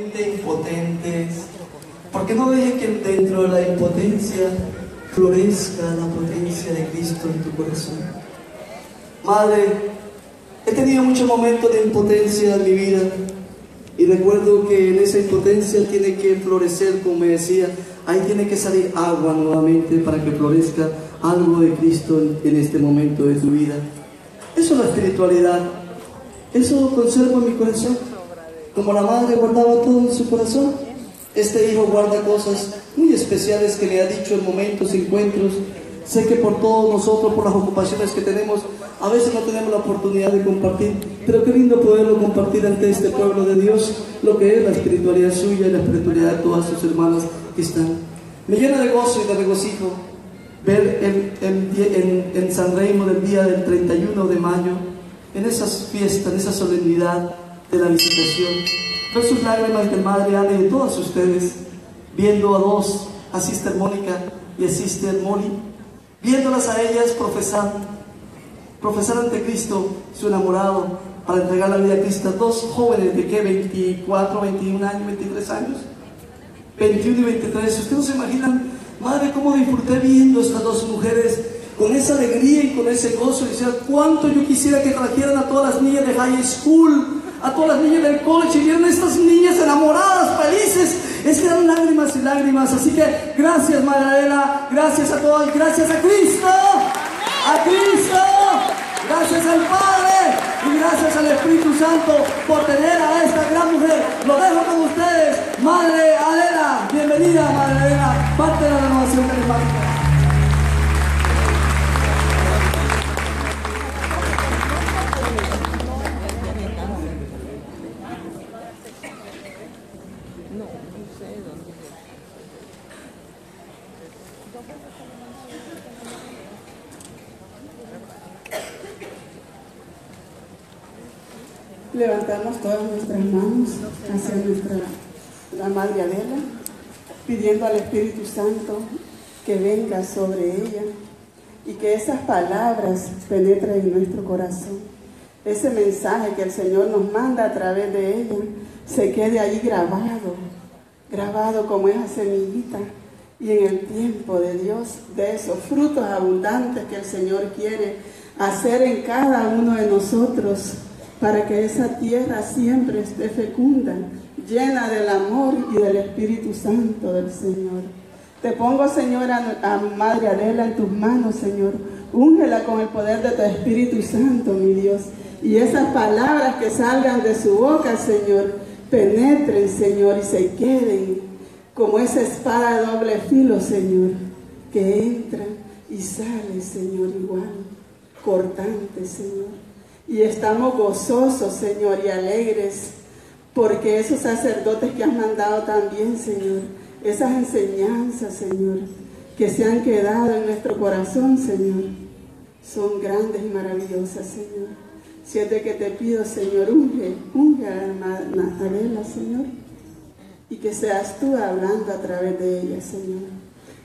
impotentes. ¿Por qué no deje que dentro de la impotencia florezca la potencia de Cristo en tu corazón? Madre, he tenido muchos momentos de impotencia en mi vida y recuerdo que en esa impotencia tiene que florecer, como me decía, ahí tiene que salir agua nuevamente para que florezca algo de Cristo en este momento de tu vida. Eso es la espiritualidad. Eso conservo en mi corazón. Como la madre guardaba todo en su corazón, este hijo guarda cosas muy especiales que le ha dicho en momentos, encuentros. Sé que por todos nosotros, por las ocupaciones que tenemos, a veces no tenemos la oportunidad de compartir, pero qué lindo poderlo compartir ante este pueblo de Dios, lo que es la espiritualidad suya y la espiritualidad de todas sus hermanas que están. Me llena de gozo y de regocijo ver en, en San Reino del día del 31 de mayo, en esas fiestas, en esa solemnidad, de la visitación. Ver sus lágrimas de Madre Ana y de todas ustedes, viendo a dos, a Sister Mónica y a Sister Molly, viéndolas a ellas profesar, profesar ante Cristo su enamorado para entregar la vida a Cristo. Dos jóvenes de que 24, 21 años, 23 años, 21 y 23. Ustedes no se imaginan, Madre, cómo disfruté viendo a estas dos mujeres con esa alegría y con ese gozo. Y decía, cuánto yo quisiera que trajeran a todas las niñas de high school a todas las niñas del coche, y vieron estas niñas enamoradas, felices, es que eran lágrimas y lágrimas. Así que gracias, Madre gracias a todos, gracias a Cristo, a Cristo, gracias al Padre y gracias al Espíritu Santo por tener a esta gran mujer. Lo dejo con ustedes, Levantamos todas nuestras manos hacia nuestra la Madre Adela, pidiendo al Espíritu Santo que venga sobre ella y que esas palabras penetren en nuestro corazón. Ese mensaje que el Señor nos manda a través de ella se quede ahí grabado, grabado como esa semillita y en el tiempo de Dios, de esos frutos abundantes que el Señor quiere hacer en cada uno de nosotros para que esa tierra siempre esté fecunda, llena del amor y del Espíritu Santo del Señor. Te pongo, Señor, a, Madre Adela en tus manos, Señor. Úngela con el poder de tu Espíritu Santo, mi Dios. Y esas palabras que salgan de su boca, Señor, penetren, Señor, y se queden como esa espada de doble filo, Señor, que entra y sale, Señor, igual, cortante, Señor. Y estamos gozosos, Señor, y alegres, porque esos sacerdotes que has mandado también, Señor, esas enseñanzas, Señor, que se han quedado en nuestro corazón, Señor, son grandes y maravillosas, Señor. Siete que te pido, Señor, unge, unge a Adela, Señor, y que seas tú hablando a través de ella, Señor.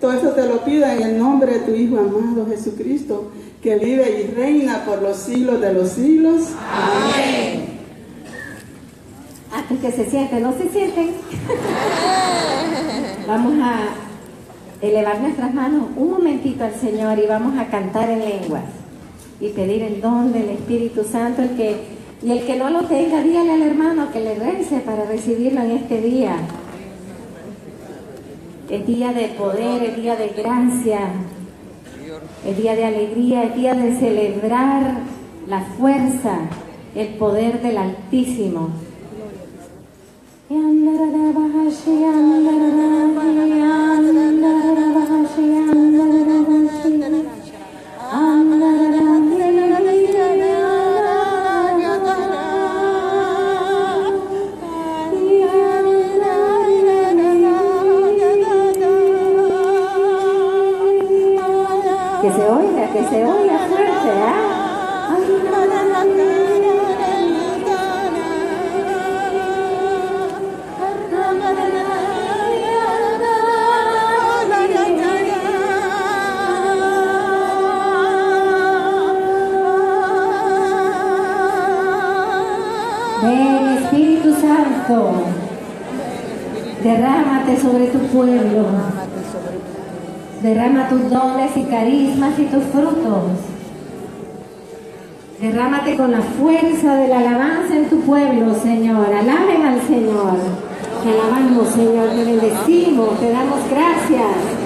Todo esto te lo pido en el nombre de tu Hijo amado Jesucristo, que vive y reina por los siglos de los siglos. Amén. Antes que se sienten, no se sienten. vamos a elevar nuestras manos un momentito al Señor y vamos a cantar en lenguas y pedir el don del Espíritu Santo, el que y el que no lo tenga, dígale al hermano que le rece para recibirlo en este día. El día de poder, el día de gracia, el día de alegría, el día de celebrar la fuerza, el poder del Altísimo. Derrámate sobre tu pueblo, derrama tus dones y carismas y tus frutos, derrámate con la fuerza de la alabanza en tu pueblo, Señor, alaben al Señor, te alabamos, Señor, te bendecimos, te damos gracias.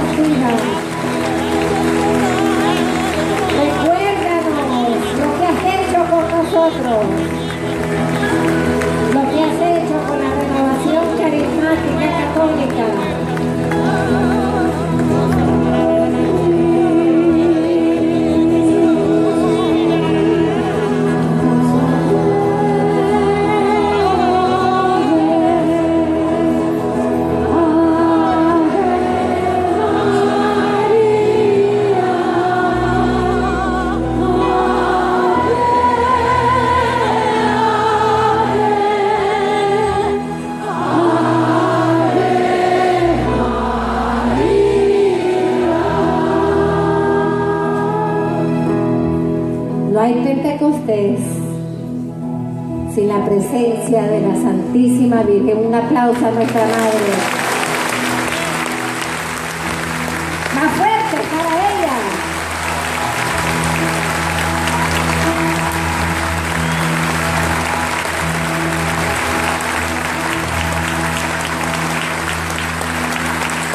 Vida. Recuérdanos lo que has hecho con nosotros. Lo que has hecho con la renovación carismática católica. Hay Pentecostés sin la presencia de la Santísima Virgen. Un aplauso a nuestra Madre. Más fuerte para ella.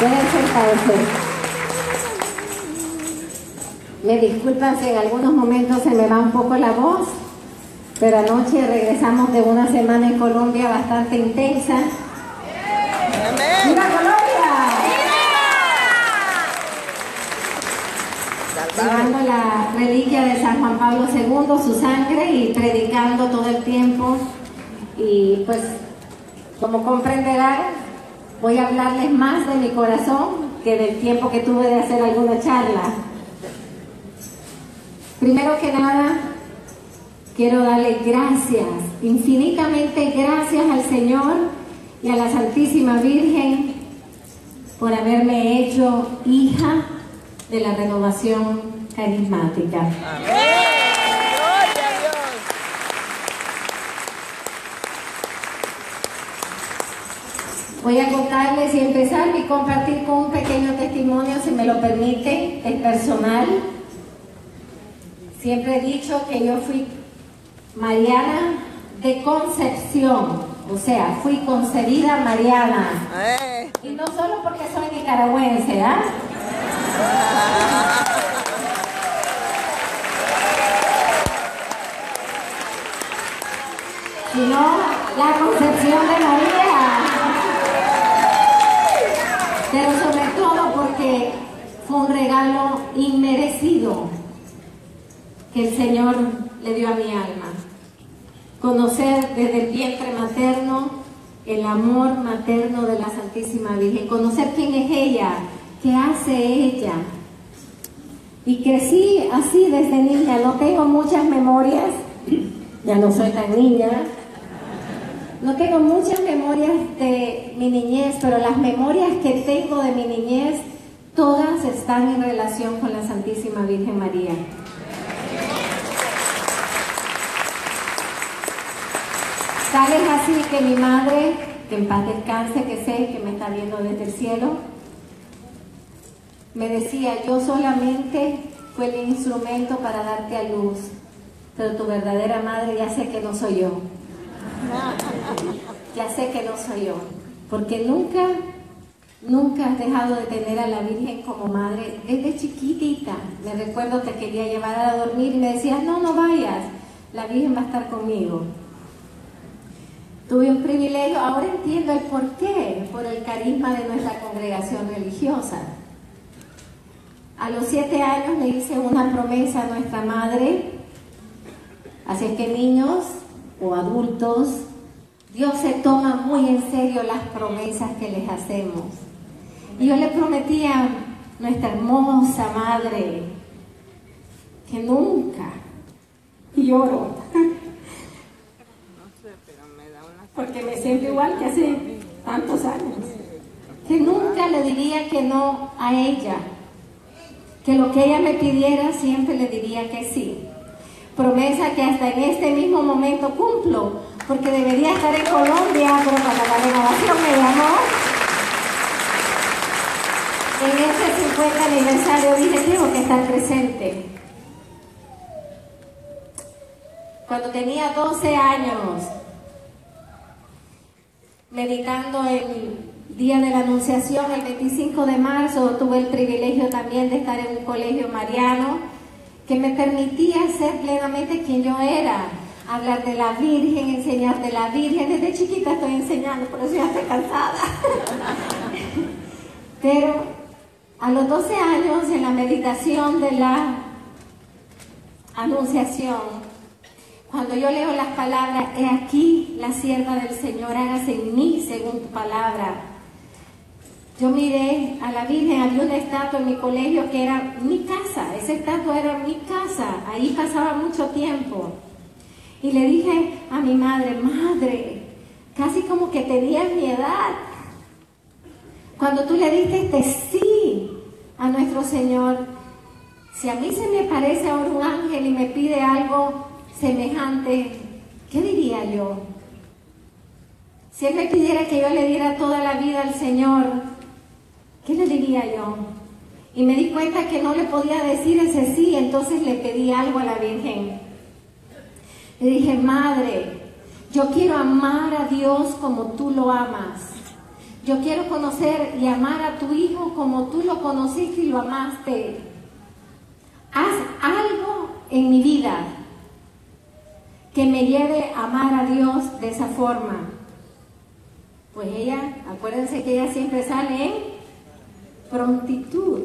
Pueden sentarse. Me disculpan si en algunos momentos se me va un poco la voz, pero anoche regresamos de una semana en Colombia bastante intensa. ¡Viva Colombia! Llevando la reliquia de San Juan Pablo II, su sangre, y predicando todo el tiempo. Y pues, como comprenderán, voy a hablarles más de mi corazón que del tiempo que tuve de hacer alguna charla. Primero que nada, quiero darle gracias, infinitamente gracias al Señor y a la Santísima Virgen por haberme hecho hija de la renovación carismática. Voy a contarles y empezar y compartir con un pequeño testimonio. testimonio, si me lo permite, es personal. Siempre he dicho que yo fui Mariana de concepción, o sea, fui concebida Mariana. Eh. Y no solo porque soy nicaragüense, ¿ah? Sino la concepción de María. Pero sobre todo porque fue un regalo inmerecido que el Señor le dio a mi alma. Conocer desde el vientre materno el amor materno de la Santísima Virgen, conocer quién es ella, qué hace ella. Y crecí así desde niña, no tengo muchas memorias, ya no soy tan niña, no tengo muchas memorias de mi niñez, pero las memorias que tengo de mi niñez, todas están en relación con la Santísima Virgen María. Tal es así que mi madre, que en paz descanse, que sé que me está viendo desde el cielo, me decía, yo solamente fue el instrumento para darte a luz, pero tu verdadera madre ya sé que no soy yo. Ya sé que no soy yo, porque nunca, nunca has dejado de tener a la Virgen como madre. Desde chiquitita, me recuerdo te quería llevar a dormir y me decías, no, no vayas, la Virgen va a estar conmigo. Tuve un privilegio, ahora entiendo el por qué, por el carisma de nuestra congregación religiosa. A los siete años le hice una promesa a nuestra madre, así es que niños o adultos, Dios se toma muy en serio las promesas que les hacemos. Y yo le prometí a nuestra hermosa madre que nunca, y lloro, porque me siento igual que hace tantos años, que nunca le diría que no a ella, que lo que ella me pidiera siempre le diría que sí. Promesa que hasta en este mismo momento cumplo, porque debería estar en Colombia, pero para la renovación me llamó. En ese 50 aniversario dije, tengo que estar presente. Cuando tenía 12 años, meditando el día de la Anunciación, el 25 de marzo, tuve el privilegio también de estar en un colegio mariano que me permitía ser plenamente quien yo era, hablar de la Virgen, enseñar de la Virgen. Desde chiquita estoy enseñando, por eso ya estoy cansada. Pero a los 12 años, en la meditación de la Anunciación, cuando yo leo las palabras, he aquí la sierva del Señor, hágase en mí según tu palabra. Yo miré a la Virgen, había una estatua en mi colegio que era mi casa, esa estatua era mi casa, ahí pasaba mucho tiempo. Y le dije a mi madre, madre, casi como que tenías mi edad. Cuando tú le diste este sí a nuestro Señor, si a mí se me parece ahora un ángel y me pide algo semejante, ¿qué diría yo? Si Él me pidiera que yo le diera toda la vida al Señor, ¿qué le diría yo? Y me di cuenta que no le podía decir ese sí, entonces le pedí algo a la Virgen. Le dije, Madre, yo quiero amar a Dios como tú lo amas. Yo quiero conocer y amar a tu Hijo como tú lo conociste y lo amaste. Haz algo en mi vida que me lleve a amar a Dios de esa forma. Pues ella, acuérdense que ella siempre sale en prontitud.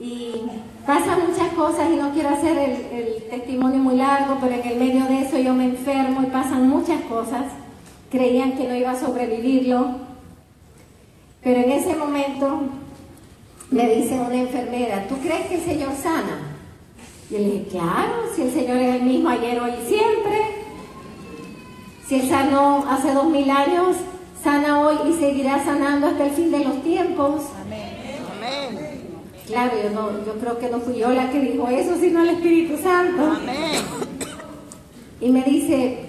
Y pasan muchas cosas y no quiero hacer el, testimonio muy largo, pero en el medio de eso yo me enfermo y pasan muchas cosas. Creían que no iba a sobrevivirlo. Pero en ese momento me dice una enfermera, ¿tú crees que el Señor sana? Y le dije, claro, si el Señor es el mismo ayer, hoy y siempre. Si Él sanó hace dos mil años, sana hoy y seguirá sanando hasta el fin de los tiempos. Amén. Claro, yo, no, yo creo que no fui yo la que dijo eso, sino el Espíritu Santo. Amén. Y me dice,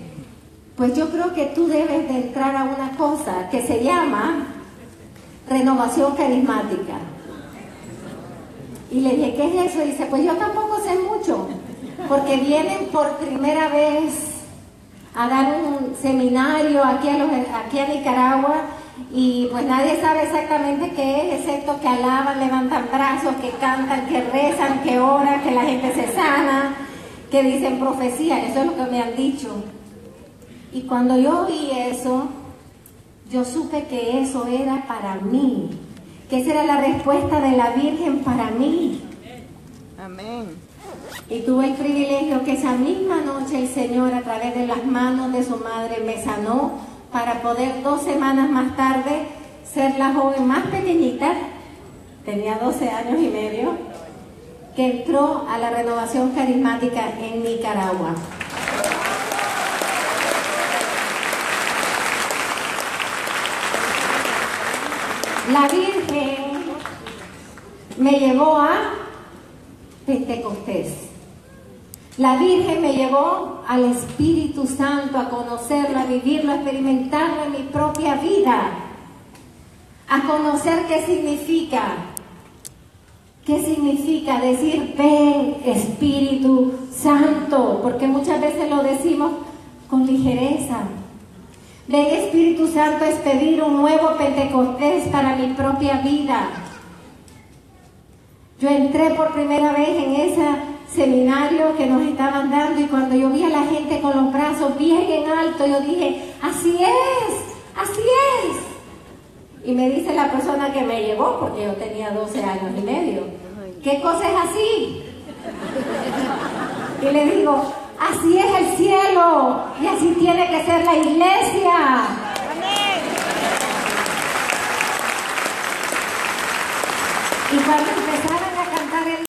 pues yo creo que tú debes de entrar a una cosa que se llama renovación carismática. Y le dije, ¿qué es eso? Y dice, pues yo tampoco sé porque vienen por primera vez a dar un seminario aquí a, Nicaragua y pues nadie sabe exactamente qué es, excepto que alaban, levantan brazos, que cantan, que rezan, que oran, que la gente se sana, que dicen profecía, eso es lo que me han dicho. Y cuando yo oí eso, yo supe que eso era para mí, que esa era la respuesta de la Virgen para mí. Amén. Y tuve el privilegio que esa misma noche el Señor a través de las manos de su madre me sanó para poder dos semanas más tarde ser la joven más pequeñita, tenía 12 años y medio, que entró a la renovación carismática en Nicaragua. La Virgen me llevó a Pentecostés. La Virgen me llevó al Espíritu Santo a conocerlo, a vivirlo, a experimentarlo en mi propia vida, a conocer qué significa, qué significa decir ven Espíritu Santo, porque muchas veces lo decimos con ligereza. Ven Espíritu Santo es pedir un nuevo Pentecostés para mi propia vida. Yo entré por primera vez en ese seminario que nos estaban dando y cuando yo vi a la gente con los brazos bien en alto, yo dije, así es, así es. Y me dice la persona que me llevó, porque yo tenía 12 años y medio, ¿qué cosa es así? Y le digo, así es el cielo y así tiene que ser la iglesia. Y cuando el